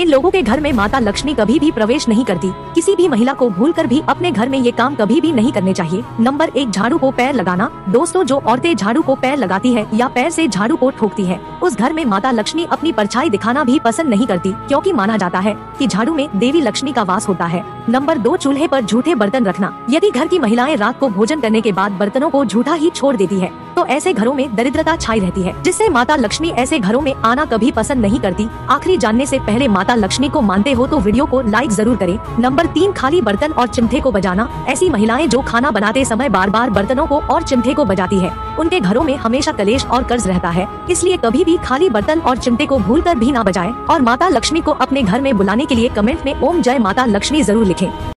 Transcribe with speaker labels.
Speaker 1: इन लोगों के घर में माता लक्ष्मी कभी भी प्रवेश नहीं करती। किसी भी महिला को भूल कर भी अपने घर में ये काम कभी भी नहीं करने चाहिए। नंबर एक, झाड़ू को पैर लगाना। दोस्तों, जो औरतें झाड़ू को पैर लगाती है या पैर से झाड़ू को ठोकती है, उस घर में माता लक्ष्मी अपनी परछाई दिखाना भी पसंद नहीं करती, क्योंकि माना जाता है कि झाड़ू में देवी लक्ष्मी का वास होता है। नंबर दो, चूल्हे पर झूठे बर्तन रखना। यदि घर की महिलाएँ रात को भोजन करने के बाद बर्तनों को झूठा ही छोड़ देती है तो ऐसे घरों में दरिद्रता छाई रहती है, जिससे माता लक्ष्मी ऐसे घरों में आना कभी पसंद नहीं करती। आखिरी जानने से पहले माता लक्ष्मी को मानते हो तो वीडियो को लाइक ज़रूर करें। नंबर तीन, खाली बर्तन और चिमठे को बजाना। ऐसी महिलाएँ जो खाना बनाते समय बार बार बर्तनों को और चिमठे को बजाती है, उनके घरों में हमेशा कलेश और कर्ज रहता है, इसलिए कभी भी खाली बर्तन और चिमटे को भूल कर भी ना बजाए। और माता लक्ष्मी को अपने घर में बुलाने के लिए कमेंट में ओम जय माता लक्ष्मी ज़रूर लिखें।